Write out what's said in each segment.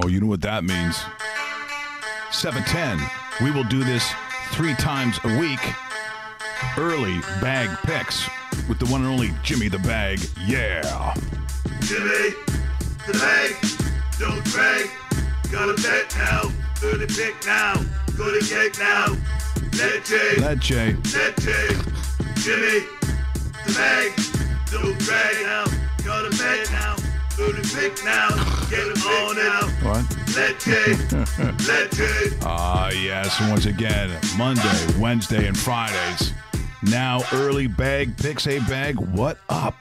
Oh, you know what that means. 710. We will do this three times a week. Early bag picks with the one and only Jimmy the Bag. Yeah. Jimmy, the bag, don't drag. Gotta bet now, early pick now, go to gate now. Leche, Leche. leche. Jimmy, the bag, don't drag now. Got a bet now, early pick now, get it on now. What? Leche, leche. Ah, yes. Once again, Monday, Wednesday, and Fridays. Now, early bag picks. Hey, bag, what up?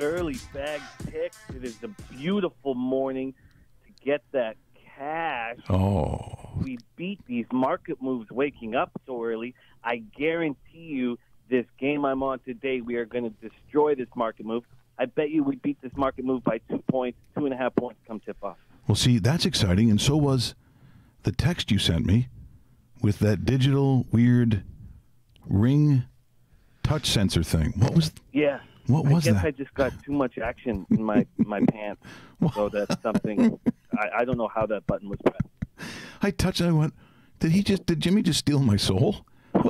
early bag picks. It is a beautiful morning to get that cash. Oh, We beat these market moves waking up so early. I guarantee you, this game I'm on today, we are going to destroy this market move. I bet you we beat this market move by two points, two and a half points come tip off. well, see, that's exciting. And so was the text you sent me with that digital weird ring touch sensor thing. What was Yeah. what was I guess that? I just got too much action in my, my pants. So that's something. I, I don't know how that button was pressed. I touched it. I went, did he just, did Jimmy just steal my soul?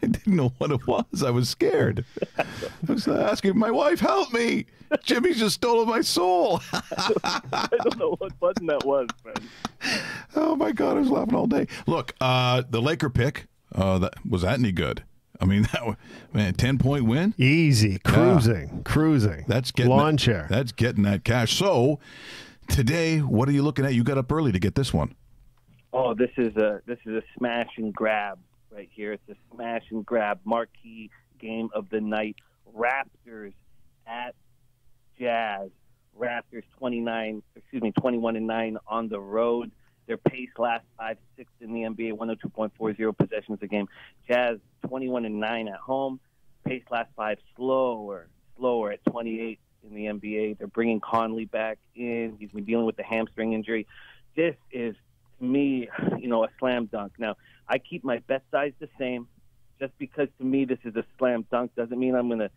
What? I didn't know what it was. I was scared. I was asking my wife, help me. Jimmy's just stolen my soul. I don't know what button that was, friend. oh my God. I was laughing all day. Look, uh, the Laker pick, uh, that, was that any good? I mean, that, wa- man, 10 point win? Easy, cruising, cruising. That's getting lawn that, chair. That's getting that cash. So today, what are you looking at? You got up early to get this one. Oh, this is a this is a smash and grab right here. It's a smash and grab marquee game of the night. Raptors at Jazz. Raptors 29, excuse me, 21 and 9 on the road. Their pace last five, six in the NBA, 102.40 possessions a game. Jazz 21 and 9 at home. Pace last five, slower, slower at 28 in the NBA. They're bringing Conley back in. He's been dealing with the hamstring injury. This is to me, you know, a slam dunk. Now, I keep my bet size the same. Just because to me this is a slam dunk doesn't mean I'm going to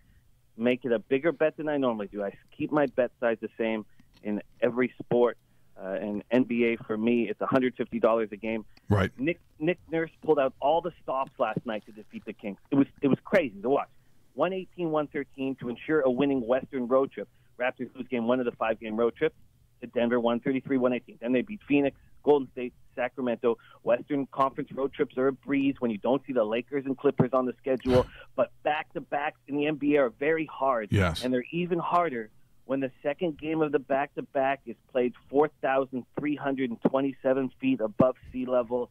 make it a bigger bet than I normally do. I keep my bet size the same in every sport. Uh, and NBA for me, it's $150 a game. Right. Nick Nick Nurse pulled out all the stops last night to defeat the Kings. It was it was crazy to watch. 118-113 to ensure a winning Western road trip. Raptors lose game one of the five game road trip to Denver 133-118. Then they beat Phoenix, Golden State, Sacramento. Western Conference road trips are a breeze when you don't see the Lakers and Clippers on the schedule. But back to backs in the NBA are very hard. Yes. And they're even harder when the second game of the back to back is played 4,327 feet above sea level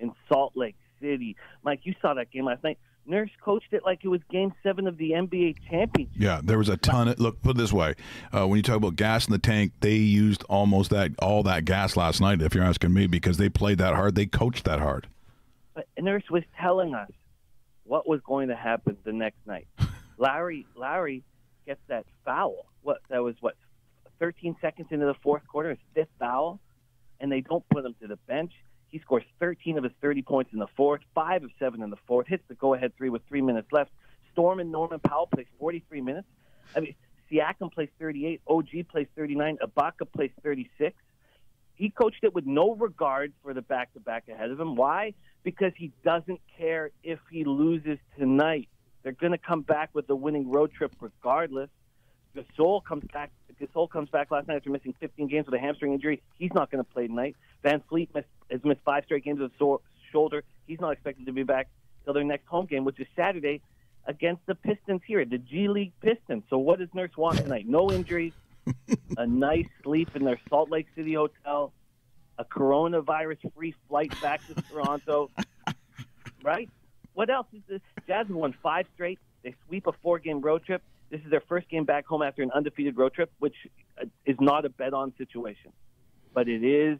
in Salt Lake City. Mike, you saw that game last night. Nurse coached it like it was game seven of the NBA championship. Yeah, there was a ton of look. Put it this way: uh, when you talk about gas in the tank, they used almost that all that gas last night. If you're asking me, because they played that hard, they coached that hard. But Nurse was telling us what was going to happen the next night. Lowry Lowry gets that foul. What that was what 13 seconds into the fourth quarter, his fifth foul, and they don't put him to the bench. He scores 13 of his 30 points in the fourth, five of seven in the fourth, hits the go-ahead three with three minutes left. Storm and Norman Powell plays 43 minutes. I mean, Siakam plays 38, OG plays 39, Ibaka plays 36 he coached it with no regard for the back to back ahead of him. Why? Because he doesn't care if he loses tonight. They're going to come back with the winning road trip regardless. Gasol comes back. Gasol comes back last night after missing 15 games with a hamstring injury. He's not going to play tonight. VanVleet missed, has missed five straight games with a sore shoulder. He's not expected to be back till their next home game, which is Saturday against the Pistons here, the G League Pistons. So what does Nurse want tonight? No injuries, a nice sleep in their Salt Lake City hotel, a coronavirus-free flight back to Toronto, right? What else is this? Jazz won five straight. They sweep a four-game road trip. This is their first game back home after an undefeated road trip, which uh, is not a bet-on situation, but it is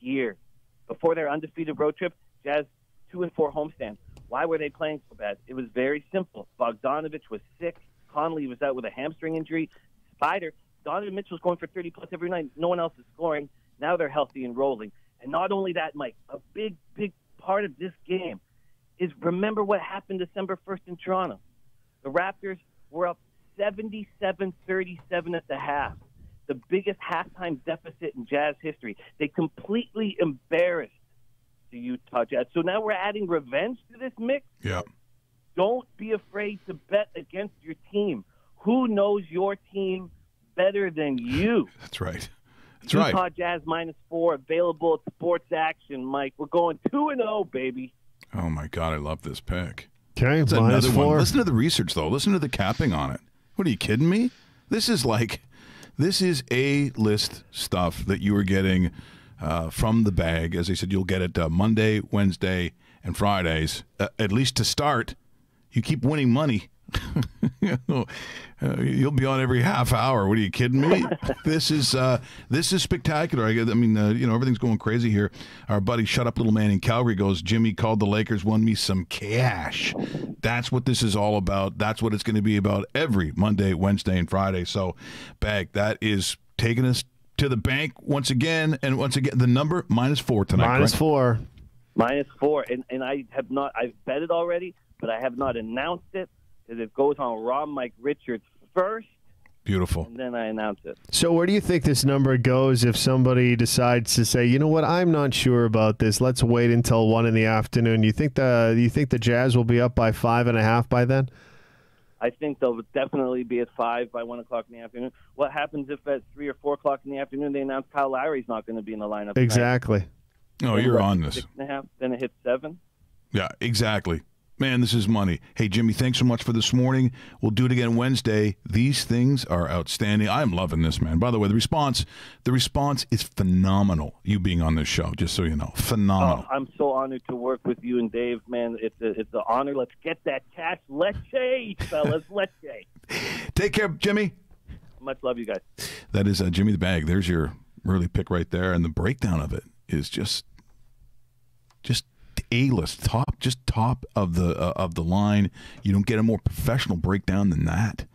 here. Before their undefeated road trip, Jazz two and four homestand. Why were they playing so bad? It was very simple. Bogdanovich was sick. Conley was out with a hamstring injury. Spider, Donovan Mitchell's going for 30 plus every night. No one else is scoring. Now they're healthy and rolling. And not only that, Mike, a big, big part of this game is remember what happened December 1st in Toronto. The Raptors were up 77 37 at the half. The biggest halftime deficit in Jazz history. They completely embarrassed the Utah Jazz. So now we're adding revenge to this mix. Yeah. Don't be afraid to bet against your team. Who knows your team better than you? That's right. That's right. Utah right. Jazz minus four available at Sports Action, Mike. We're going two and zero, baby. Oh my God, I love this pick. Okay, It's minus another one. Listen to the research though. Listen to the capping on it. What are you kidding me? This is like, this is a list stuff that you are getting uh, from the bag. As I said, you'll get it uh, Monday, Wednesday, and Fridays. Uh, at least to start, you keep winning money. You know, uh, you'll be on every half hour. What are you kidding me? this is uh, this is spectacular. I, I mean, uh, you know, everything's going crazy here. Our buddy, shut up, little man in Calgary, goes. Jimmy called the Lakers, won me some cash. That's what this is all about. That's what it's going to be about every Monday, Wednesday, and Friday. So, bag that is taking us to the bank once again, and once again, the number minus four tonight. Minus correct? four. Minus four, and and I have not. I've bet it already, but I have not announced it because it goes on Raw Mike Richards first, Beautiful. and then I announce it. So where do you think this number goes if somebody decides to say, you know what, I'm not sure about this. Let's wait until one in the afternoon. You think the you think the Jazz will be up by five and a half by then? I think they'll definitely be at five by one o'clock in the afternoon. What happens if at three or four o'clock in the afternoon they announce Kyle Lowry's not going to be in the lineup? tonight? Exactly. Oh, Then you're on this. Six and a half. Then it hits seven. Yeah, exactly. Man, this is money. Hey, Jimmy, thanks so much for this morning. We'll do it again Wednesday. These things are outstanding. I'm loving this, man. By the way, the response, the response is phenomenal. You being on this show, just so you know, phenomenal. Oh, I'm so honored to work with you and Dave, man. It's a, it's an honor. Let's get that cash. Let's chase, fellas. Let's chase. Take care, Jimmy. Much love, you guys. That is uh, Jimmy the Bag. There's your early pick right there, and the breakdown of it is just, just a list, top, just top of the uh, of the line. You don't get a more professional breakdown than that.